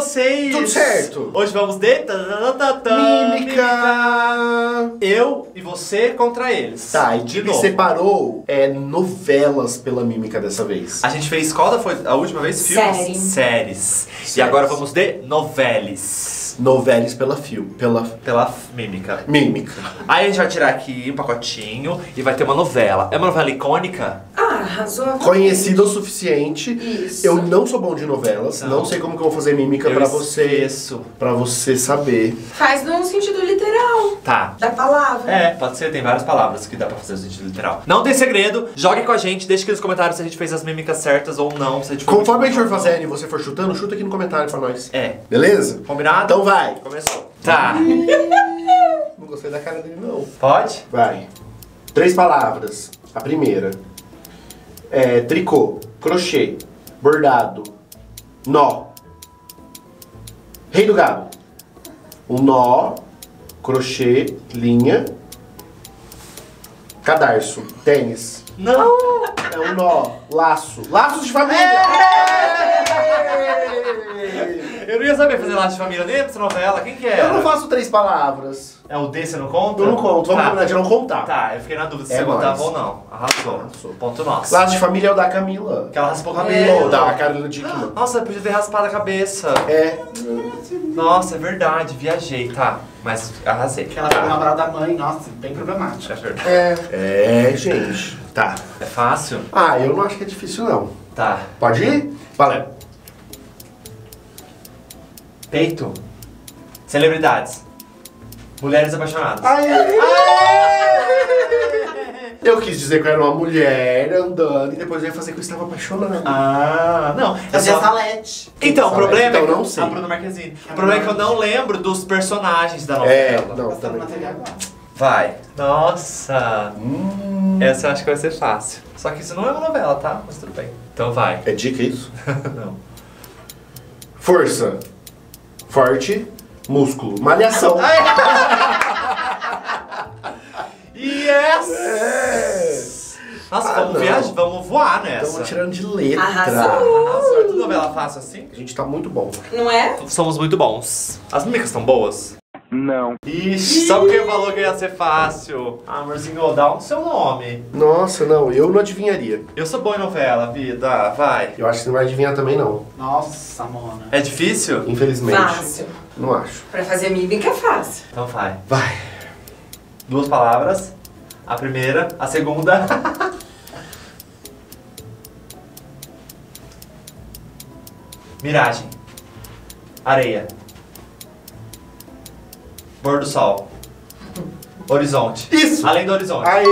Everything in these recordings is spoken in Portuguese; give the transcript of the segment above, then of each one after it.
vocês? Tudo certo. Hoje vamos de... Mímica! Eu e você contra eles. Tá, e de novo. separou é novelas pela mímica dessa vez. A gente fez qual foi a última vez? Filmes? Série. Séries. E Séries. agora vamos de noveles. Novelas pela fio, pela Pela mímica. mímica. Aí a gente vai tirar aqui um pacotinho e vai ter uma novela. É uma novela icônica? Ah, razoavelmente. Conhecida o suficiente. Isso. Eu não sou bom de novelas, Não. não, sei como que eu vou fazer mímica pra você, esqueço. para você saber. Faz no sentido literal Tá. da palavra. É, pode ser, tem várias palavras que dá pra fazer o sentido literal. Não tem segredo, jogue com a gente, deixe aqui nos comentários se a gente fez as mímicas certas ou não. Se a gente Conforme a gente for fazendo e você for chutando, chuta aqui no comentário pra nós. É. Beleza? Combinado? Então vai. Começou. Tá. Não gostei da cara dele, não. Pode? Vai. Três palavras. A primeira. É tricô, crochê, bordado, nó. Rei do gado. Um nó, crochê, linha, cadarço, tênis. Não! É um nó, laço. Laços de família! Eu não ia saber fazer laço de família nem essa novela. Quem que é? Eu não faço três palavras. É o D, você não conta? Eu não conto. Vamos tá. combinar de não contar. Tá, eu fiquei na dúvida se É você contava ou não. Arrasou. Arrasou. Ponto nosso. Laço de família é o da Camila. Que ela raspou o É. cabelo. Ou da Carolina Dickman. Nossa, podia ter raspado a cabeça. É. Nossa, é verdade, viajei, tá. Mas arrasei. Que ela foi namorada da mãe, nossa, bem problemática. É verdade. É. É, gente. Tá. É fácil? Ah, eu não acho que é difícil, não. Tá. Pode ir? Valeu. Peito. Celebridades. Mulheres apaixonadas. Eu quis dizer que eu era uma mulher andando e depois eu ia fazer que eu estava apaixonado. Ah, não. É Fazia só... salete. Então, o problema Então, é que... não sei. A Bruna Marquezine. O problema é que eu não lembro dos personagens da É, novela. não, Passando também. Vai. Nossa. Hum, Essa eu acho que vai ser fácil. Só que isso não é uma novela, tá? Mas tudo bem. Então vai. é dica isso? não. Força. Forte. Músculo. Malhação. Yes! Nossa, Ah, vamos não. viajar, vamos voar nessa. Estamos tirando de letra. Arrasou. Arrasou. É tudo novela fácil assim? A gente tá muito bom. Não é? Somos muito bons. As mímicas estão boas? Não. Ixi, só porque falou que ia ser fácil. Ah, amorzinho, dá um seu nome. Nossa, não, eu não adivinharia. Eu sou bom em novela, vida. Vai. Eu acho que você não vai adivinhar também, não. Nossa, Mona. É difícil? Infelizmente. Fácil. Não acho. Pra fazer mímica é fácil. Então vai. Vai. Duas palavras. A primeira, a segunda. Miragem. Areia. Pôr do sol. Horizonte. Isso! Além do horizonte. Aê!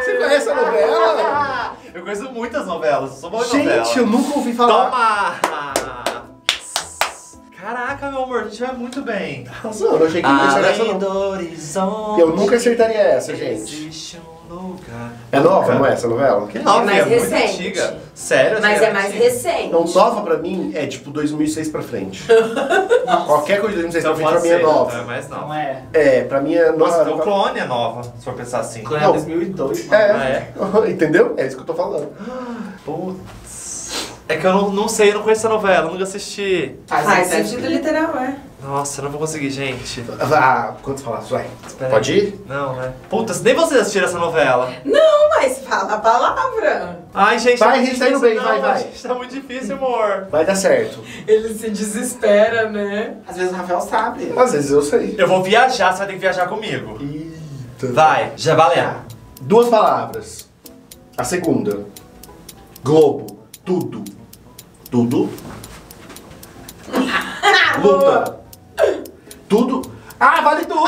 Você conhece a novela? Eu conheço muitas novelas, eu sou bom em novela. Gente, eu nunca ouvi falar. Toma! Caraca, meu amor, a gente vai muito bem. Razão, eu achei que não ia essa Além não. do horizonte. Eu nunca acertaria essa, gente. Existe um. É nova, não é essa novela? Que nova, É mais é muito recente. antiga. Sério? Mas achei é mais antiga. recente. Não, nova pra mim é tipo 2006 pra frente. Qualquer coisa de 2006 Então pra frente pra mim é nova. é mais Não nova. é. É, pra mim é Nossa, nova. então o clone é nova, se for pensar assim. Quando é Não. 2002, É. mano. Ah, é? Entendeu? É isso que eu tô falando. Putz. É que eu não, não sei, eu não conheço essa novela, nunca assisti. Faz, Faz sentido literal, é. Nossa, eu não vou conseguir, gente. Ah, quantas palavras? Vai. Espera Pode aí. ir? Não, né? Putz, nem vocês assistiram essa novela. Não, mas fala a palavra. Ai, gente, Vai, gente, tá indo bem, vai, não, vai. Gente, tá muito difícil, amor. Vai dar certo. Ele se desespera, né? Às vezes o Rafael sabe. Às vezes eu sei. Eu vou viajar, você vai ter que viajar comigo. Eita. Vai, já valeu. Duas palavras. A segunda. Globo. Tudo. Tudo. Luta. Tudo. Ah, vale tudo!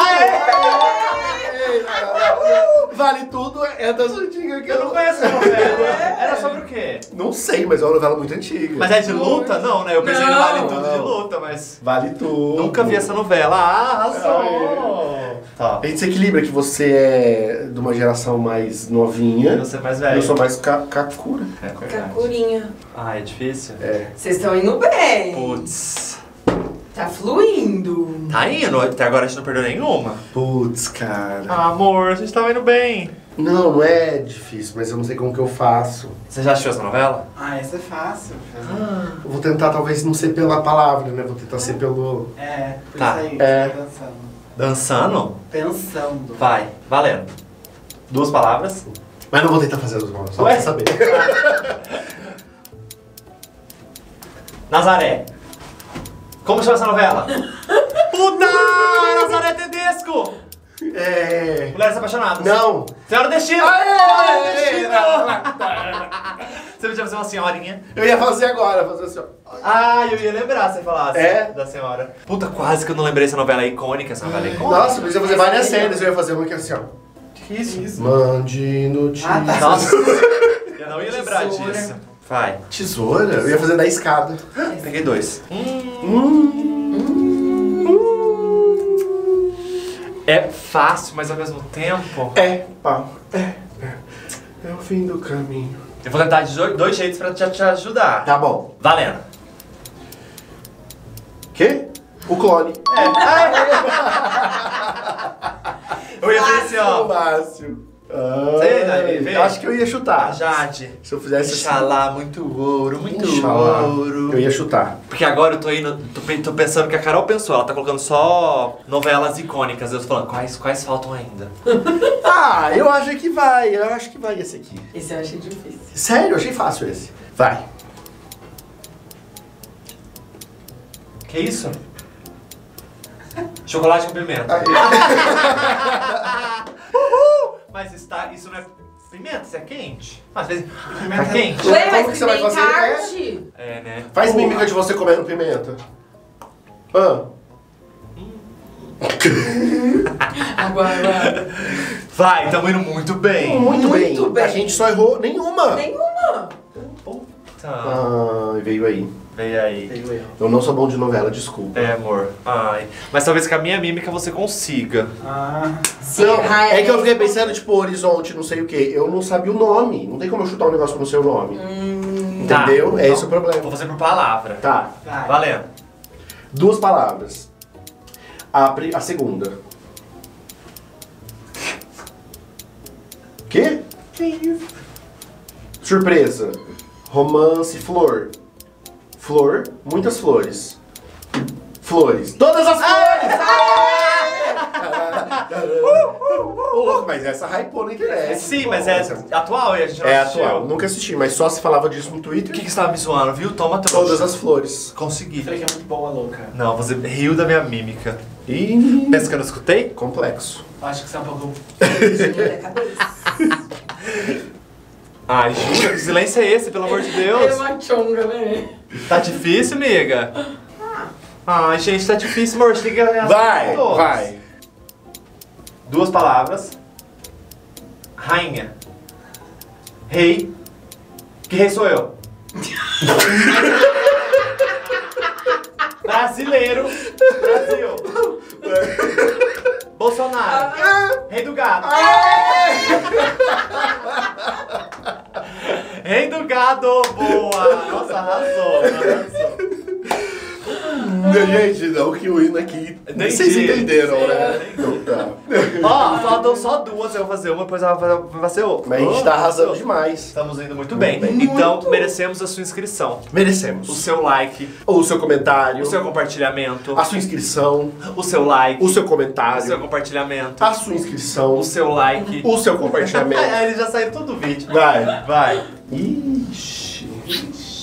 Vale tudo é das antigas que Eu não conheço essa novela. Era sobre o quê? Não sei, mas é uma novela muito antiga. Mas é de luta? Não, né? Eu pensei no Não. Vale Tudo de luta, mas... Vale tudo. Nunca vi essa novela. Ah, arrasou! Tá. A gente se equilibra que você é de uma geração mais novinha. E você é mais velho. Eu sou mais ca Kakura. É. Cacurinha. Ah, é difícil? É. Vocês estão indo bem. Putz. Tá fluindo. Tá indo, até agora a gente não perdeu nenhuma. Putz, cara. Ah, amor, a gente tava indo bem. Não, não é difícil, mas eu não sei como que eu faço. Você já assistiu essa novela? Ah, essa é fácil. Eu vou tentar talvez não ser pela palavra, né? Vou tentar ser pelo. É, por Tá. isso aí, É. tô pensando. Dançando? Pensando. Vai, valendo. Duas palavras. Mas não vou tentar fazer as mãos, só Ué? pra saber. Nazaré. Como chama essa novela? Puta! Nazaré Tedesco! É. Mulheres Apaixonadas. Não! Senhora Destino! Senhora Destino! Você podia fazer uma senhorinha. Eu ia fazer agora, fazer assim, ó. Ah, eu ia lembrar se você falasse É? da senhora. Puta, quase que eu não lembrei essa novela é icônica. Essa novela é icônica. Nossa, eu ia fazer várias cenas, eu ia fazer uma que é assim, ó. que isso? Mande notícia. Ah, tá. Nossa, eu não ia lembrar disso. Vai. Tesoura? Eu ia fazer da escada. Peguei dois. É fácil, mas ao mesmo tempo. É, pau. É, é. É o fim do caminho. Eu vou tentar de dois, dois jeitos pra te, te ajudar. Tá bom. Valendo. Quê? O clone. Eu ia dizer assim, ó. Márcio. Sei, acho que eu ia A chutar. Jade. Se eu fizesse assim. Inxalá, muito ouro, muito Inxalá. ouro. Eu ia chutar. Porque agora eu tô indo, tô, tô pensando que a Carol pensou, ela tá colocando só novelas icônicas. Eu tô falando, quais, quais faltam ainda? Ah, eu acho que vai. Eu acho que vai esse aqui. Esse eu achei difícil. Sério, eu achei fácil esse. Vai. Que isso? Chocolate com pimenta. Mas está, isso não é pimenta, isso é quente. Às vezes, pimenta é quente. Ué, Como que você vai fazer? card. É, né? Faz mímica de você comendo pimenta. Ah. Agora, agora. Vai, tamo indo muito bem. Muito, Muito bem. bem. A gente só errou nenhuma. Nenhuma. Puta. Ah, veio aí. Veio aí. Eu. Não sou bom de novela, desculpa. É, amor. Ai. Mas talvez com a minha mímica você consiga. Ah, Não, é que eu é. fiquei pensando, tipo, horizonte, não sei o que. Eu não sabia o nome. Não tem como eu chutar um negócio com o seu nome. Tá. Entendeu? É esse o Vou problema. fazer por palavra. Tá. vai. Valendo. Duas palavras. A, pri- a segunda. Quê? Que isso? Surpresa. Romance, flor. Flor, muitas flores. Flores. Todas as flores! Ô, louco, mas essa hypou na internet. Sim, mas é atual e a gente não É assistiu. atual. Nunca assisti, mas só se falava disso no O Twitter. que, que você tava me zoando, viu? Toma trouxa. Todas as flores. Consegui. Falei que é muito boa, louca. Não, você riu da minha mímica. E. Pensa que eu não escutei? Complexo. Acho que você é um pouco. Cabeça. Ai, jura? Que silêncio é esse, pelo amor de É Deus? uma chonga, né? Tá difícil, amiga? Ai, gente, tá difícil, amor. Você tem que ganhar Vai, vai. Duas palavras. Rainha. Rei. Que rei sou eu? Brasileiro. Brasil. Bolsonaro. Rei do gado. Rei do gado. Boa. Nossa, arrasou. arrasou. Gente, não que o hino aqui. Entendi. Vocês entenderam, né? Sim, Então tá. Ó, faltam só duas. Eu vou fazer uma, depois ela vai fazer outra. Mas a gente tá arrasando demais. Estamos indo muito bem. Então, merecemos a sua inscrição. Merecemos. O seu like, O seu comentário, o seu compartilhamento, a sua inscrição, o seu like, o seu o seu comentário, compartilhamento, a sua inscrição, o seu like. o seu compartilhamento. É, eles já saíram todo o vídeo. Vai. Vai. Ixi.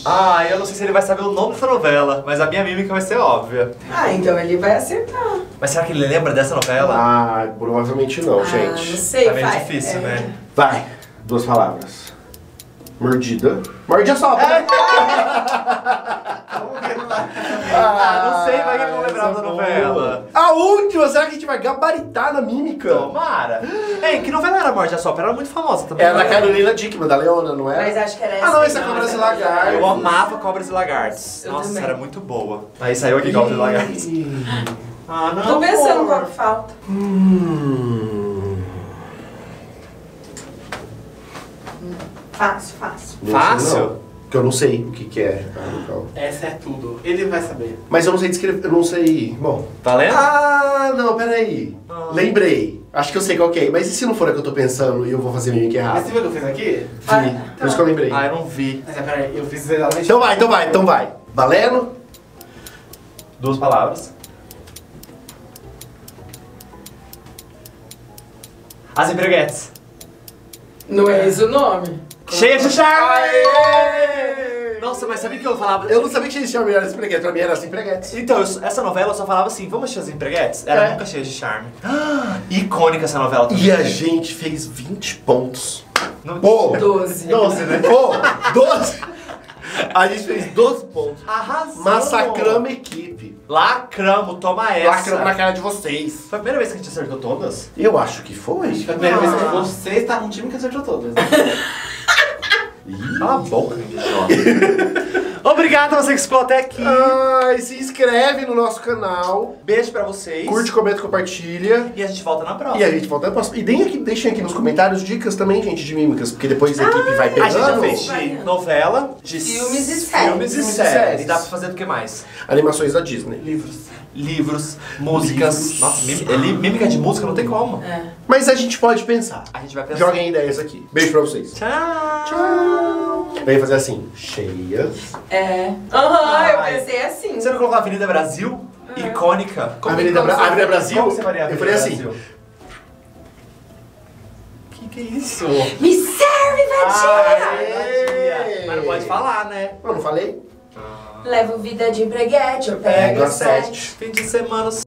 Ah, eu não sei se ele vai saber o nome dessa novela, mas a minha mímica vai ser óbvia. Ah, então ele vai acertar. Mas será que ele lembra dessa novela? Ah, provavelmente não, Ah, gente. não sei, Tá meio vai. difícil, É. né? Vai. Duas palavras. Mordida. Morde a sopa. Ah, não sei, vai que eu vou lembrar da é novela. A última, será que a gente vai gabaritar na mímica? Tomara. Ei, que novela era Morte a Sopra? Era muito famosa também. Era da não Carolina Dickman, da Leona, não Mas é? acho que era essa. Ah, não, essa é Cobras e essa Lagartos. Eu amava Cobras e Lagartos. Eu Nossa, também. era muito boa. Aí saiu aqui Cobras e Lagartos. Ah, não. Tô pensando qual que falta. Hum. Fácil, fácil. Fácil? Porque eu não sei o que, que é. Ah, então. Essa é tudo. Ele vai saber. Mas eu não sei descrever. Eu não sei. Bom. Valendo? Ah, não, peraí. Ah. Lembrei. Acho que eu sei qual que é. Mas e se não for a que eu tô pensando e eu vou fazer mímica Mas errada? você viu o que eu fiz aqui? Vi. Por isso que eu lembrei. Ah, eu não vi. Mas é, peraí, eu fiz exatamente. Então vai, então vai, então vai. Valendo? Duas palavras. As empreguetes. Não é esse o nome? Cheia de charme! Aê! Nossa, mas sabia que eu falava... Eu não sabia que existia melhores empreguetes. Pra mim era assim, empreguetes. Então, eu- essa novela eu só falava assim, vamos assistir as empreguetes? Era É. nunca cheia de charme. Ah, icônica essa novela também. E a gente fez 20 pontos. Não- Pô! 12. 12, né? Pô! 12! A gente fez 12 pontos. Arrasou! Massacramos a equipe. Lacramos, toma essa. Lacramos na cara de vocês. Foi a primeira vez que a gente acertou todas? Eu acho que foi. Foi a primeira vez que Ah. você está num time que acertou todas. Ja, Bock. Obrigado a você que ficou até aqui. Ai, se inscreve no nosso canal. Beijo pra vocês. Curte, comenta, compartilha. E a gente volta na próxima. E a gente volta na próxima. E deem aqui, deixem aqui nos comentários dicas também, gente, de mímicas, porque depois a equipe vai A gente já pegando. fez de novela, de Filmes e séries. Filmes e e séries. séries. Dá pra fazer do que mais? Animações da Disney. Livros. Livros, músicas. Livros. Nossa, mim- é mímica de música não tem como. É. Mas a gente pode pensar. A gente vai pensar. Joguem ideias aqui. Beijo pra vocês. Tchau. Tchau. Vem fazer assim. Cheias. É. Aham, eu Ai. pensei assim. Você não colocou a Avenida Brasil? Icônica. Como- Avenida, como Bra você- Avenida Brasil? Como você faria a eu Avenida falei assim. Brasil? Que que é isso? Me serve, Vadia! Aê! Mas não pode falar, né? Eu não falei? Levo vida de breguete, eu Pego pego a sete. sete. Fim de semana